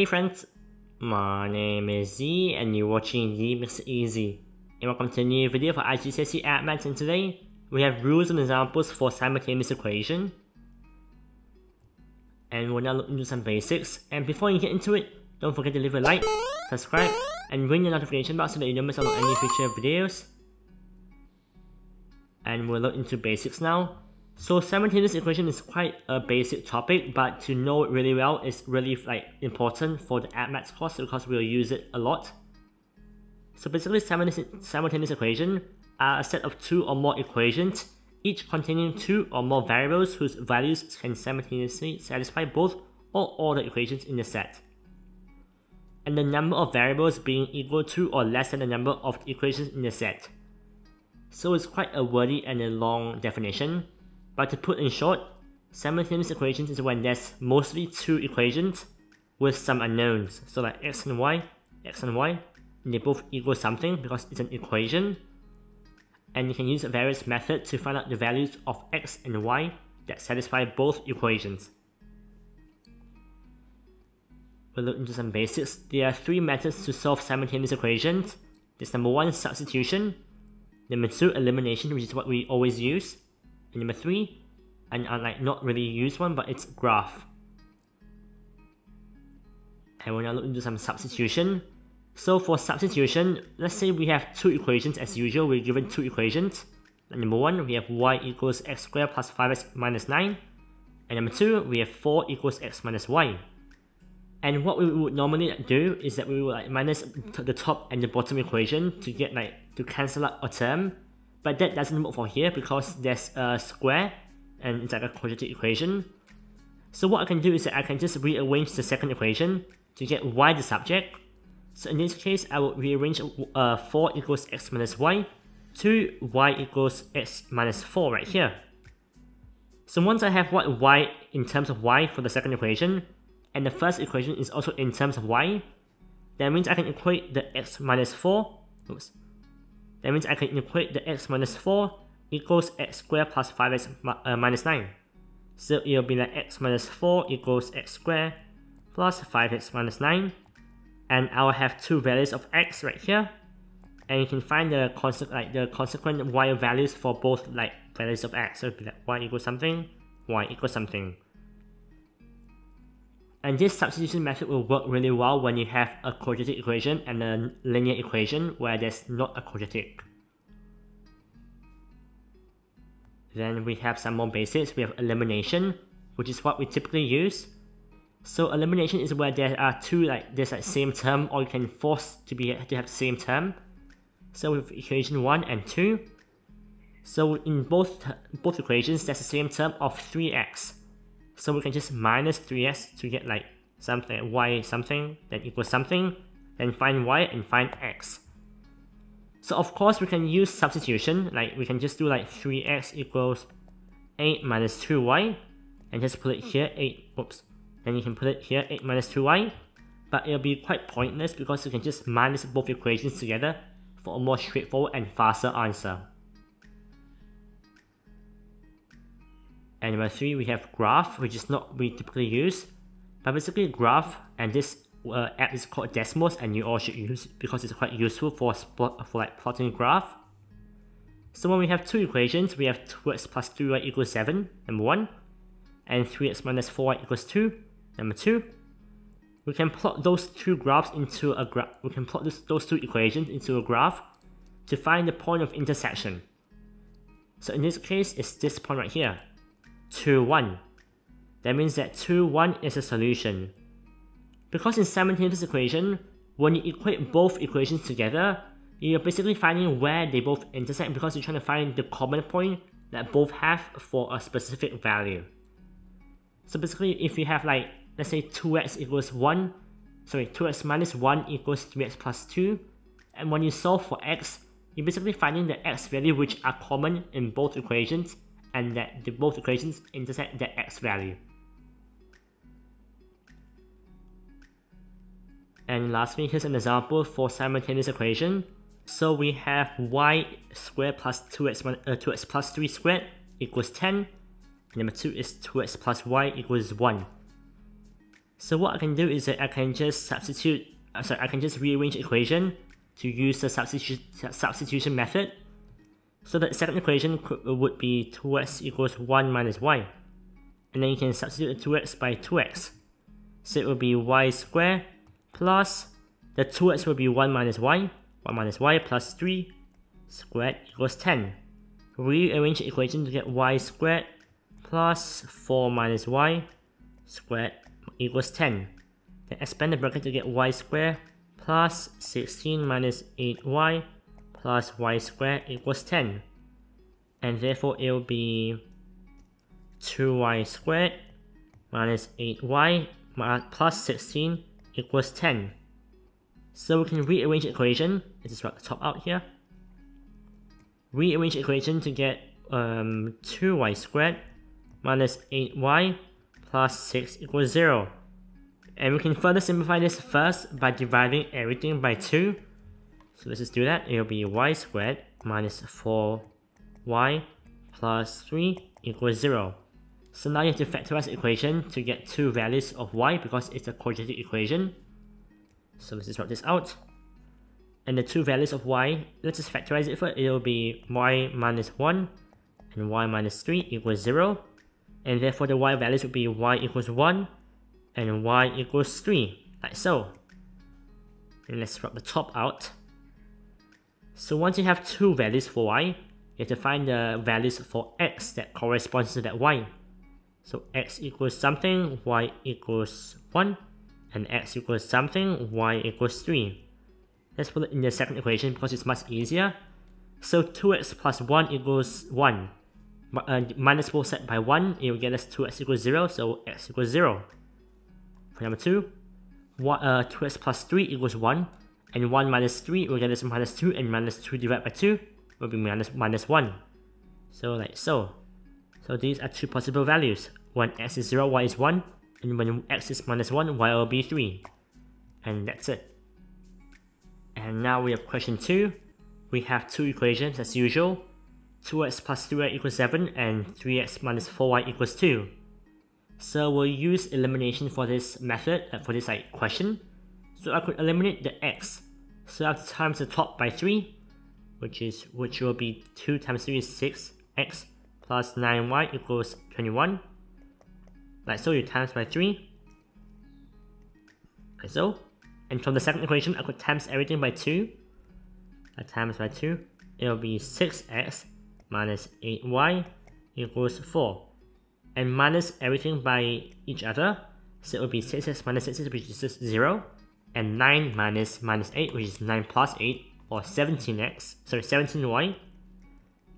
Hey friends, my name is Yi and you're watching Yi Makes Easy. And welcome to a new video for IGCSE Maths and today we have rules and examples for simultaneous equation. And we'll now look into some basics. And before you get into it, don't forget to leave a like, subscribe, and ring the notification bell so that you don't miss out on any future videos. And we'll look into basics now. So simultaneous equation is quite a basic topic, but to know it really well is really like important for the maths course because we'll use it a lot. So basically simultaneous equation are a set of two or more equations, each containing two or more variables whose values can simultaneously satisfy both or all the equations in the set. And the number of variables being equal to or less than the number of equations in the set. So it's quite a wordy and a long definition, but to put in short, simultaneous equations is when there's mostly two equations with some unknowns. So like x and y, x and y, and they both equal something because it's an equation. And you can use various methods to find out the values of x and y that satisfy both equations. We'll look into some basics. There are three methods to solve simultaneous equations. There's number one, substitution. Number two, elimination, which is what we always use. And number three, and I like not really use one, but it's graph. And we're now look into some substitution. So for substitution, let's say we have two equations as usual, we're given two equations. And number one, we have y equals x squared plus 5x minus 9. And number two, we have 4 equals x minus y. And what we would normally do is that we would like minus the top and the bottom equation to get like to cancel out a term but that doesn't work for here because there's a square and it's like a quadratic equation. So what I can do is that I can just rearrange the second equation to get y the subject. So in this case, I will rearrange uh, 4 equals x minus y to y equals x minus 4 right here. So once I have what y in terms of y for the second equation, and the first equation is also in terms of y, that means I can equate the x minus 4, oops, that means I can equate the x minus 4 equals x squared plus 5x uh, minus 9. So it'll be like x minus 4 equals x squared plus 5x minus 9. And I'll have two values of x right here. And you can find the consequent like the consequent y values for both like values of x. So it'll be like y equals something, y equals something. And this substitution method will work really well when you have a quadratic equation and a linear equation where there's not a quadratic. Then we have some more basics. We have elimination, which is what we typically use. So elimination is where there are two like there's like same term or you can force to be to have the same term. So with equation 1 and 2. So in both both equations there's the same term of 3x. So we can just minus 3s to get like something y something that equals something, then find y and find x. So of course we can use substitution, like we can just do like 3x equals 8 minus 2y, and just put it here 8, oops, then you can put it here 8 minus 2y, but it'll be quite pointless because you can just minus both equations together for a more straightforward and faster answer. And number three, we have graph, which is not we typically use. But basically graph, and this uh, app is called Desmos, and you all should use because it's quite useful for for like plotting graph. So when we have two equations, we have 2x plus 3y equals 7, number 1, and 3x minus 4y equals 2, number 2. We can plot those two graphs into a graph. We can plot this, those two equations into a graph to find the point of intersection. So in this case, it's this point right here. 2, 1. That means that 2, 1 is a solution. Because in simultaneous equation, when you equate both equations together, you're basically finding where they both intersect because you're trying to find the common point that both have for a specific value. So basically, if you have like, let's say 2x equals 1, sorry, 2x minus 1 equals 3x plus 2, and when you solve for x, you're basically finding the x value which are common in both equations and that the both equations intersect that x value. And lastly, here's an example for simultaneous equation. So we have y squared plus 2x, uh, 2x plus 3 squared equals 10. And number 2 is 2x plus y equals 1. So what I can do is that I can just substitute, uh, sorry, I can just rearrange equation to use the substitution, substitution method. So the second equation would be 2x equals 1 minus y. And then you can substitute 2x by 2x. So it will be y squared plus the 2x will be 1 minus y, 1 minus y plus 3 squared equals 10. Rearrange the equation to get y squared plus 4 minus y squared equals 10. Then expand the bracket to get y squared plus 16 minus 8y plus y squared equals 10. And therefore it will be 2y squared minus 8y plus 16 equals 10. So we can rearrange the equation, let's just write the top out here. Rearrange the equation to get um, 2y squared minus 8y plus 6 equals 0. And we can further simplify this first by dividing everything by 2. So let's just do that. It will be y squared minus 4y plus 3 equals 0. So now you have to factorize the equation to get two values of y because it's a quadratic equation. So let's just write this out. And the two values of y, let's just factorize it first. It will be y minus 1 and y minus 3 equals 0. And therefore the y values will be y equals 1 and y equals 3, like so. And let's write the top out. So once you have two values for y, you have to find the values for x that corresponds to that y. So x equals something, y equals 1, and x equals something, y equals 3. Let's put it in the second equation because it's much easier. So 2x plus 1 equals 1. Uh, minus both side by 1, it will get us 2x equals 0, so x equals 0. For number 2, one, uh, 2x plus 3 equals 1, and 1 minus 3 will get us minus 2, and minus 2 divided by 2 will be minus, minus 1. So like so. So these are two possible values. When x is 0, y is 1, and when x is minus 1, y will be 3. And that's it. And now we have question 2. We have two equations as usual. 2x plus 3y equals 7 and 3x minus 4y equals 2. So we'll use elimination for this method, uh, for this like, question. So I could eliminate the x. So I times the top by 3, which is which will be 2 times 3 is 6, x plus 9y equals 21. Like so, you times by 3. Like so. And from the second equation, I could times everything by 2. I times by 2. It'll be 6x minus 8y equals 4. And minus everything by each other. So it will be 6x minus 6x, which is just 0. And 9 minus minus 8, which is 9 plus 8, or 17x, sorry, 17y.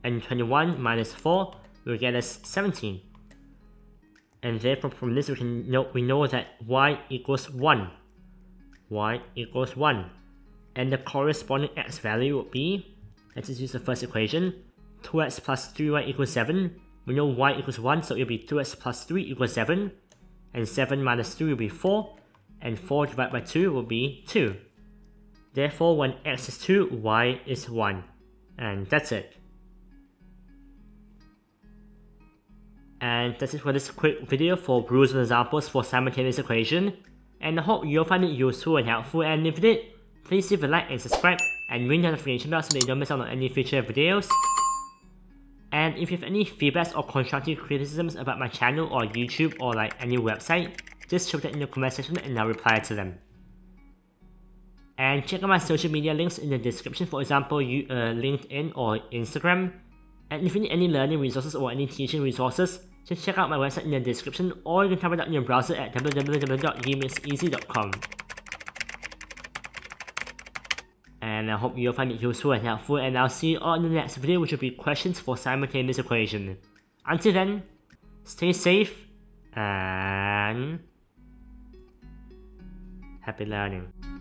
And 21 minus 4 will get us 17. And therefore from this we can know we know that y equals 1. y equals 1. And the corresponding x value would be, let's just use the first equation, 2x plus 3y equals 7. We know y equals 1, so it will be 2x plus 3 equals 7. And 7 minus 3 will be 4. And 4 divided by 2 will be 2. Therefore, when x is 2, y is 1. And that's it. And that's it for this quick video for rules and examples for simultaneous equation. And I hope you'll find it useful and helpful and if you did, please leave a like and subscribe and ring the notification bell so that you don't miss out on any future videos. And if you have any feedbacks or constructive criticisms about my channel or YouTube or like any website, just show that in the comment section and I'll reply to them. And check out my social media links in the description, for example, you, uh, LinkedIn or Instagram. And if you need any learning resources or any teaching resources, just check out my website in the description or you can type it out in your browser at www.yimakesiteasy.com. And I hope you'll find it useful and helpful and I'll see you all in the next video which will be questions for simultaneous equation. Until then, stay safe and happy learning.